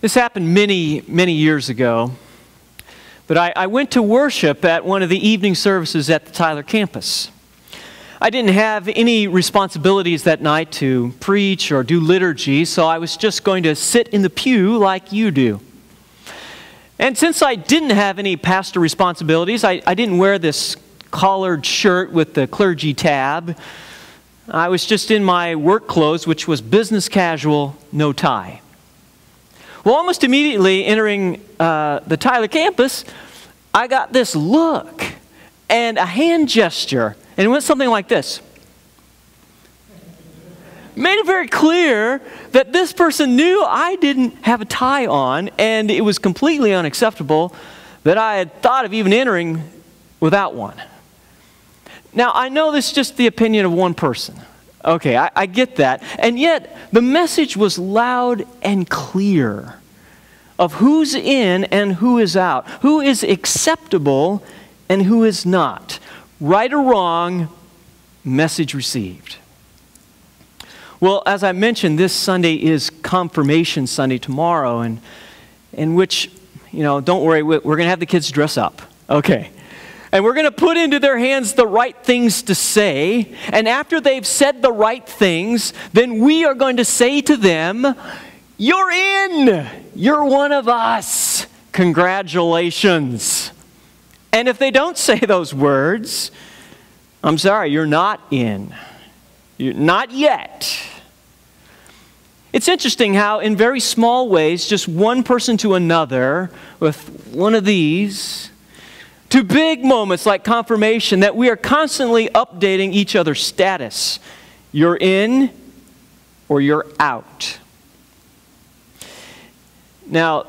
This happened many, many years ago. But I, I, went to worship at one of the evening services at the Tyler campus. I didn't have any responsibilities that night to preach or do liturgy, so I was just going to sit in the pew like you do. And since I didn't have any pastor responsibilities, I, I didn't wear this collared shirt with the clergy tab. I was just in my work clothes, which was business casual, no tie. Well, almost immediately entering uh, the Tyler campus, I got this look and a hand gesture, and it went something like this. Made it very clear that this person knew I didn't have a tie on, and it was completely unacceptable that I had thought of even entering without one. Now, I know this is just the opinion of one person. Okay, I, I, get that. And yet, the message was loud and clear of who's in and who is out, who is acceptable and who is not. Right or wrong, message received. Well, as I mentioned, this Sunday is Confirmation Sunday tomorrow, and in which, you know, don't worry, we're going to have the kids dress up. Okay. And we're going to put into their hands the right things to say. And after they've said the right things, then we are going to say to them, You're in! You're one of us! Congratulations! And if they don't say those words, I'm sorry, you're not in. You're not yet. It's interesting how, in very small ways, just one person to another, with one of these, to big moments like confirmation that we are constantly updating each other's status. You're in or you're out. Now,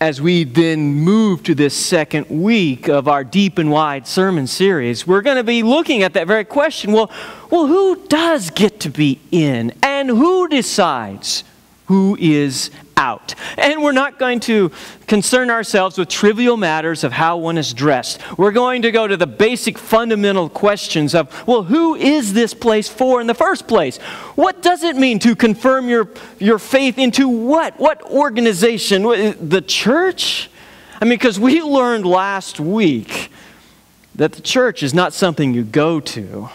as we then move to this second week of our deep and wide sermon series, we're going to be looking at that very question. Well, well, who does get to be in and who decides who is out. And we're not going to concern ourselves with trivial matters of how one is dressed. We're going to go to the basic fundamental questions of, well, who is this place for in the first place? What does it mean to confirm your, your faith into what? What organization? The church? I mean, because we learned last week that the church is not something you go to.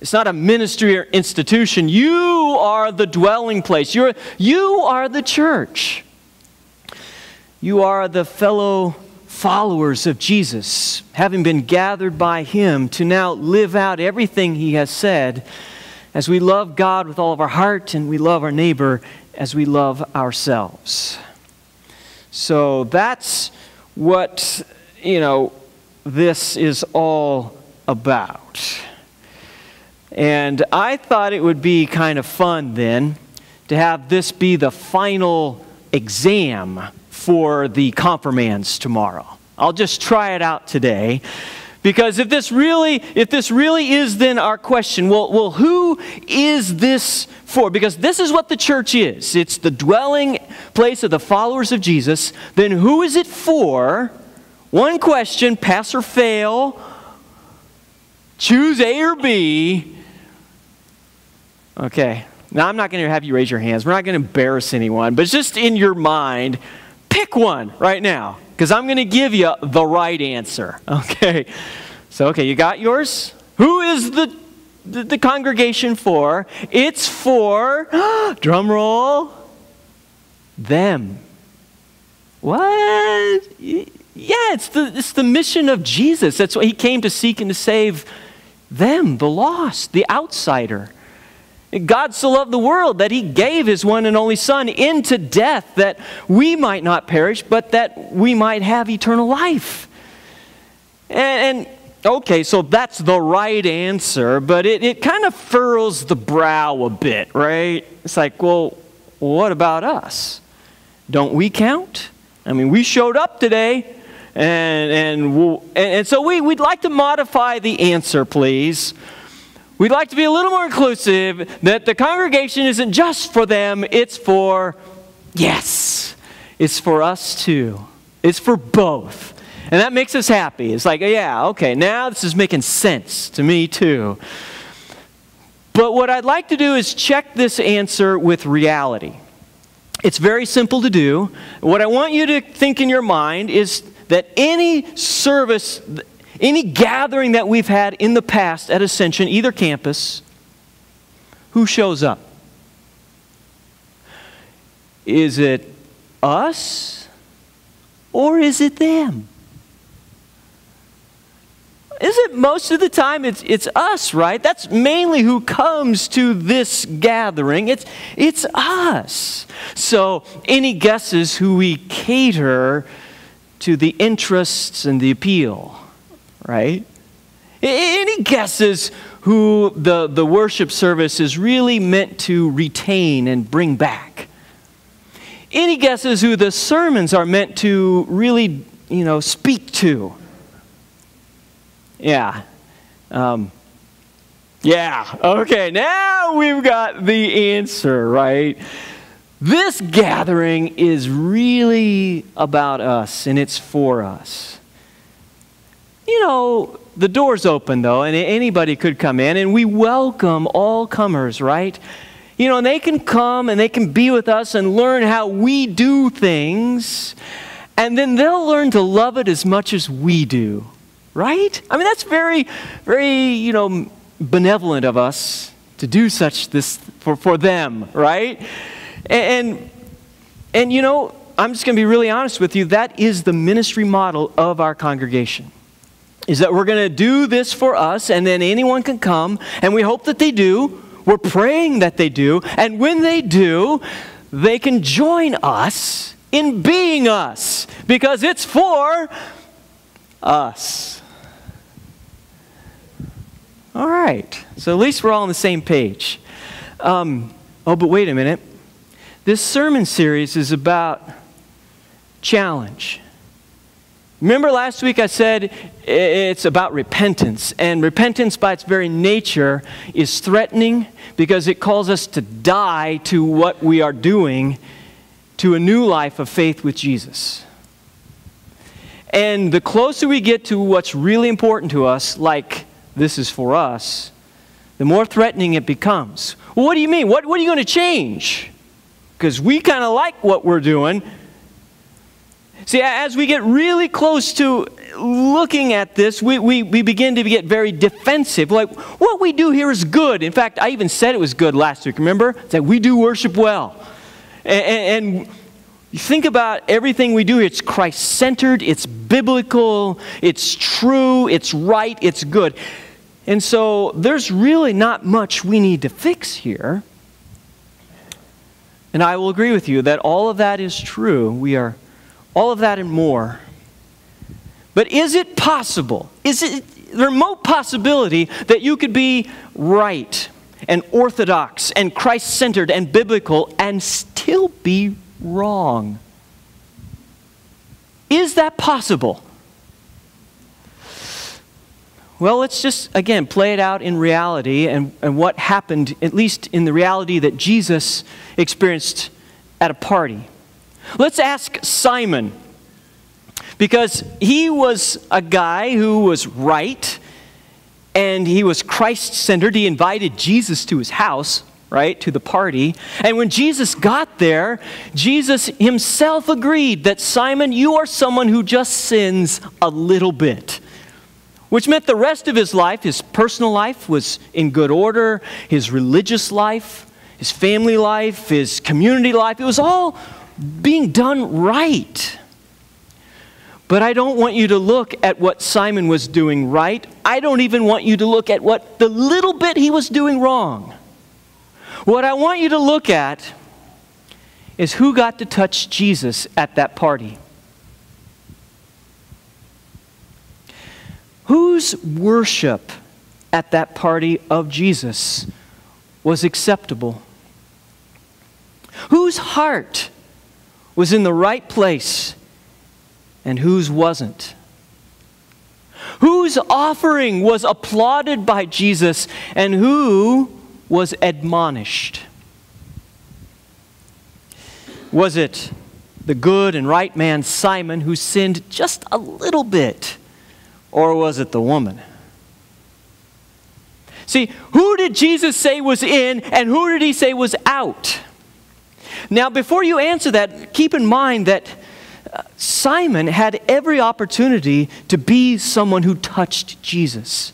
It's not a ministry or institution. You are the dwelling place. You're, you are the church. You are the fellow followers of Jesus, having been gathered by Him to now live out everything He has said as we love God with all of our heart and we love our neighbor as we love ourselves. So that's what, you know, this is all about. And I thought it would be kind of fun then to have this be the final exam for the confirmands tomorrow. I'll just try it out today. Because if this really, if this really is then our question, well, well, who is this for? Because this is what the church is. It's the dwelling place of the followers of Jesus. Then who is it for? One question, pass or fail. Choose A or B. Okay. Now, I'm not going to have you raise your hands. We're not going to embarrass anyone, but just in your mind, pick one right now because I'm going to give you the right answer. Okay. So, okay, you got yours? Who is the, the, the congregation for? It's for, drum roll, them. What? Yeah, it's the, it's the mission of Jesus. That's what he came to seek and to save them, the lost, the outsider. God so loved the world that he gave his one and only Son into death that we might not perish, but that we might have eternal life. And, and okay, so that's the right answer, but it, it kind of furrows the brow a bit, right? It's like, well, what about us? Don't we count? I mean, we showed up today, and, and, we'll, and, and so we, we'd like to modify the answer, please. We'd like to be a little more inclusive, that the congregation isn't just for them, it's for, yes, it's for us too. It's for both. And that makes us happy. It's like, yeah, okay, now this is making sense to me too. But what I'd like to do is check this answer with reality. It's very simple to do. What I want you to think in your mind is that any service, any gathering that we've had in the past at Ascension, either campus, who shows up? Is it us or is it them? Is it most of the time it's, it's us, right? That's mainly who comes to this gathering. It's, it's us. So, any guesses who we cater to the interests and the appeal, right? Any guesses who the, the worship service is really meant to retain and bring back? Any guesses who the sermons are meant to really, you know, speak to? Yeah. Um, yeah. Okay, now we've got the answer, right? This gathering is really about us and it's for us. You know, the door's open though, and anybody could come in, and we welcome all comers, right? You know, and they can come and they can be with us and learn how we do things, and then they'll learn to love it as much as we do, right? I mean, that's very, very, you know, benevolent of us to do such this for, for them, right? And, and, and you know, I'm just going to be really honest with you. That is the ministry model of our congregation. Is that we're going to do this for us, and then anyone can come, and we hope that they do. We're praying that they do. And when they do, they can join us in being us because it's for us. All right. So at least we're all on the same page. Um, oh, but wait a minute. This sermon series is about challenge. Remember last week I said it's about repentance, and repentance by its very nature is threatening because it calls us to die to what we are doing to a new life of faith with Jesus. And the closer we get to what's really important to us, like this is for us, the more threatening it becomes. Well, what do you mean? What, what are you going to change? because we kind of like what we're doing. See, as we get really close to looking at this, we, we, we begin to get very defensive. Like, what we do here is good. In fact, I even said it was good last week, remember? Like we do worship well. And, and, and you think about everything we do, it's Christ centered, it's biblical, it's true, it's right, it's good. And so there's really not much we need to fix here. And I will agree with you that all of that is true. We are all of that and more. But is it possible? Is it the remote possibility that you could be right and orthodox and Christ centered and biblical and still be wrong? Is that possible? Well, let's just, again, play it out in reality and, and what happened, at least in the reality that Jesus experienced at a party. Let's ask Simon, because he was a guy who was right and he was Christ centered. He invited Jesus to his house, right, to the party. And when Jesus got there, Jesus himself agreed that Simon, you are someone who just sins a little bit which meant the rest of his life, his personal life, was in good order, his religious life, his family life, his community life, it was all being done right. But I don't want you to look at what Simon was doing right. I don't even want you to look at what the little bit he was doing wrong. What I want you to look at is who got to touch Jesus at that party. Whose worship at that party of Jesus was acceptable? Whose heart was in the right place and whose wasn't? Whose offering was applauded by Jesus and who was admonished? Was it the good and right man Simon who sinned just a little bit? Or was it the woman? See, who did Jesus say was in and who did he say was out? Now, before you answer that, keep in mind that uh, Simon had every opportunity to be someone who touched Jesus.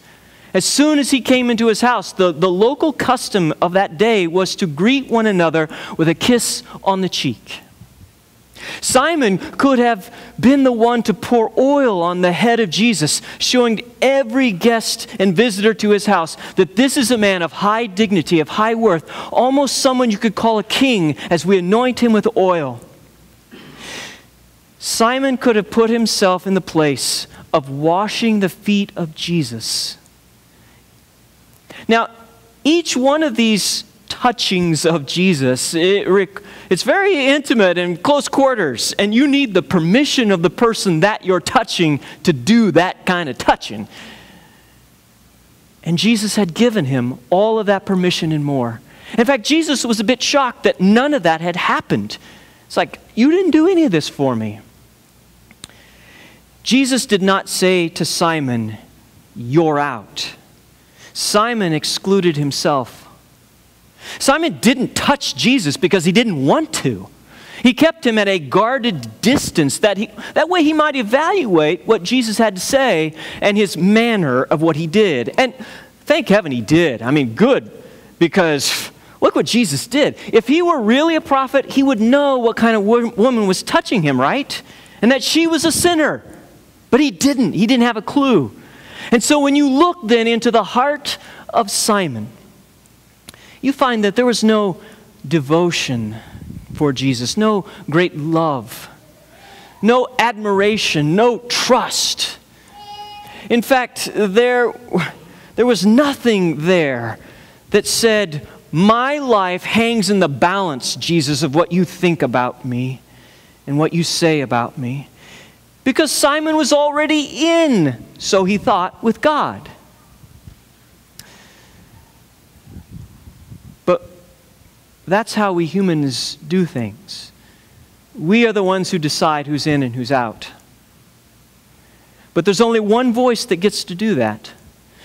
As soon as he came into his house, the, the local custom of that day was to greet one another with a kiss on the cheek. Simon could have been the one to pour oil on the head of Jesus, showing every guest and visitor to his house that this is a man of high dignity, of high worth, almost someone you could call a king as we anoint him with oil. Simon could have put himself in the place of washing the feet of Jesus now, each one of these touchings of Jesus, it, it's very intimate and close quarters, and you need the permission of the person that you're touching to do that kind of touching. And Jesus had given him all of that permission and more. In fact, Jesus was a bit shocked that none of that had happened. It's like, You didn't do any of this for me. Jesus did not say to Simon, You're out. Simon excluded himself. Simon didn't touch Jesus because he didn't want to. He kept him at a guarded distance that, he, that way he might evaluate what Jesus had to say and his manner of what he did. And thank heaven he did. I mean, good, because look what Jesus did. If he were really a prophet, he would know what kind of woman was touching him, right? And that she was a sinner. But he didn't. He didn't have a clue. And so when you look then into the heart of Simon, you find that there was no devotion for Jesus, no great love, no admiration, no trust. In fact, there, there was nothing there that said, My life hangs in the balance, Jesus, of what you think about me and what you say about me. Because Simon was already in, so he thought, with God. That's how we humans do things. We are the ones who decide who's in and who's out. But there's only one voice that gets to do that.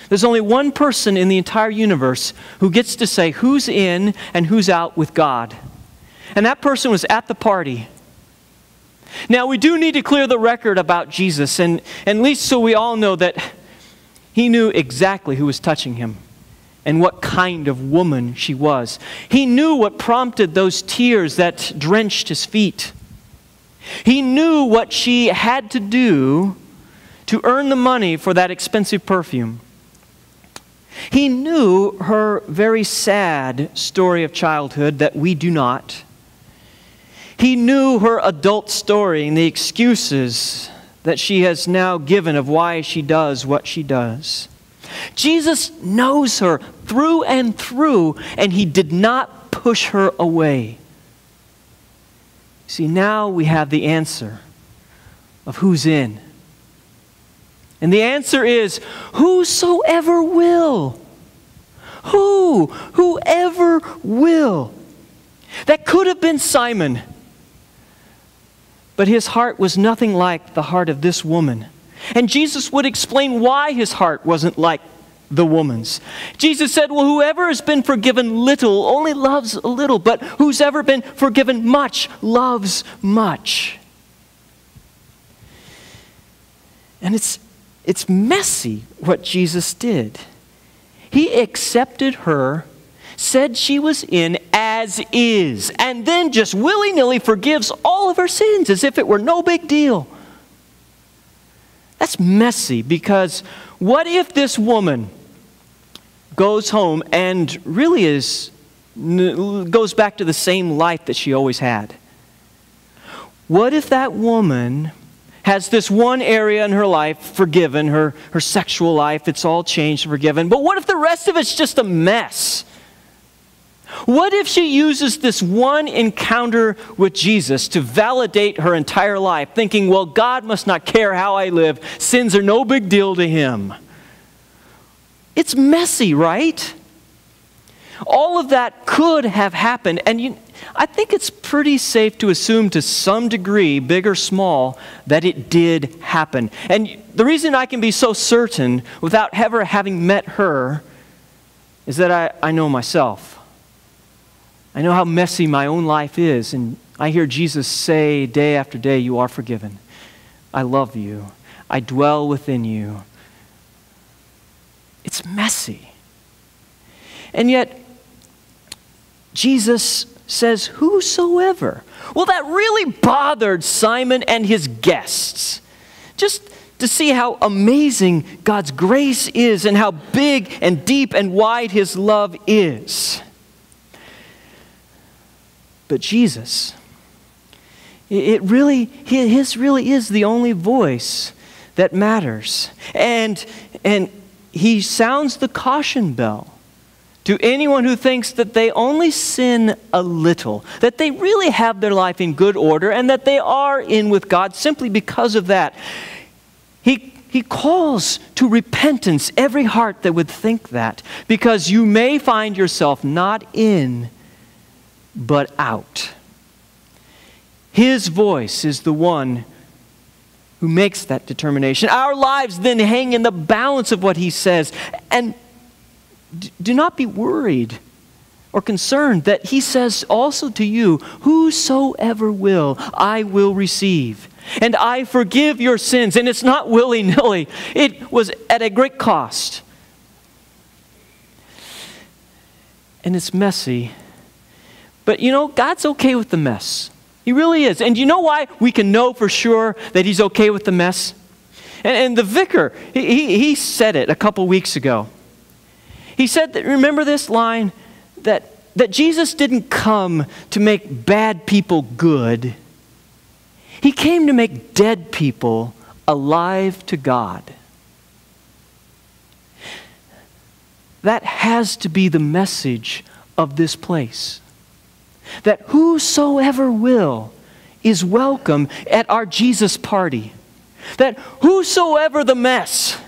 There's only one person in the entire universe who gets to say who's in and who's out with God. And that person was at the party now, we do need to clear the record about Jesus, and, at least so we all know that he knew exactly who was touching him and what kind of woman she was. He knew what prompted those tears that drenched his feet. He knew what she had to do to earn the money for that expensive perfume. He knew her very sad story of childhood that we do not. He knew her adult story and the excuses that she has now given of why she does what she does. Jesus knows her through and through, and he did not push her away. See, now we have the answer of who's in. And the answer is whosoever will. Who? Whoever will. That could have been Simon. But his heart was nothing like the heart of this woman. And Jesus would explain why his heart wasn't like the woman's. Jesus said, Well, whoever has been forgiven little only loves a little, but who's ever been forgiven much loves much. And it's, it's messy what Jesus did. He accepted her said she was in as is, and then just willy nilly forgives all of her sins as if it were no big deal. That's messy because what if this woman goes home and really is goes back to the same life that she always had? What if that woman has this one area in her life forgiven, her, her sexual life, it's all changed, and forgiven, but what if the rest of it's just a mess? What if she uses this one encounter with Jesus to validate her entire life, thinking, well, God must not care how I live, sins are no big deal to him? It's messy, right? All of that could have happened, and you, I think it's pretty safe to assume to some degree, big or small, that it did happen. And the reason I can be so certain without ever having met her is that I, I know myself. I know how messy my own life is, and I hear Jesus say day after day, You are forgiven. I love you. I dwell within you. It's messy. And yet, Jesus says, Whosoever. Well, that really bothered Simon and his guests. Just to see how amazing God's grace is and how big and deep and wide his love is. But Jesus, it really, his really is the only voice that matters. And, and he sounds the caution bell to anyone who thinks that they only sin a little, that they really have their life in good order, and that they are in with God simply because of that. He, he calls to repentance every heart that would think that, because you may find yourself not in, but out. His voice is the one who makes that determination. Our lives then hang in the balance of what he says. And do not be worried or concerned that he says also to you, Whosoever will, I will receive. And I forgive your sins. And it's not willy nilly, it was at a great cost. And it's messy. But you know, God's okay with the mess. He really is. And you know why we can know for sure that He's okay with the mess? And, and the vicar, he, he said it a couple weeks ago. He said that, remember this line? That, that Jesus didn't come to make bad people good, He came to make dead people alive to God. That has to be the message of this place. That whosoever will is welcome at our Jesus party. That whosoever the mess,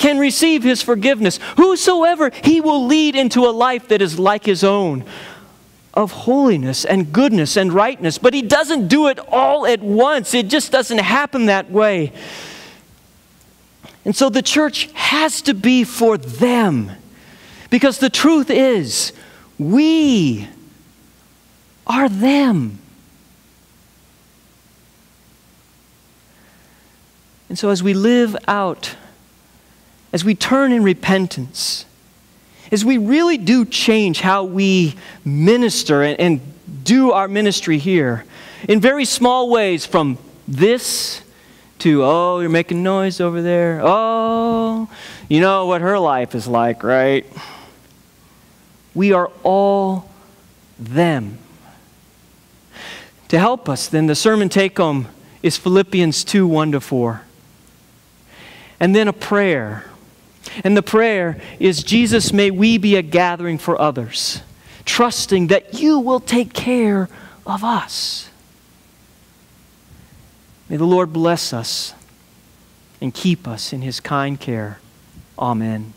can receive his forgiveness. Whosoever he will lead into a life that is like his own of holiness and goodness and rightness. But he doesn't do it all at once, it just doesn't happen that way. And so the church has to be for them. Because the truth is, we are them. And so as we live out as we turn in repentance, as we really do change how we minister and, and do our ministry here in very small ways from this to, oh, you're making noise over there. Oh, you know what her life is like, right? We are all them. To help us, then, the sermon take home is Philippians 2 1 to 4. And then a prayer and the prayer is Jesus, may we be a gathering for others, trusting that you will take care of us. May the Lord bless us and keep us in his kind care. Amen.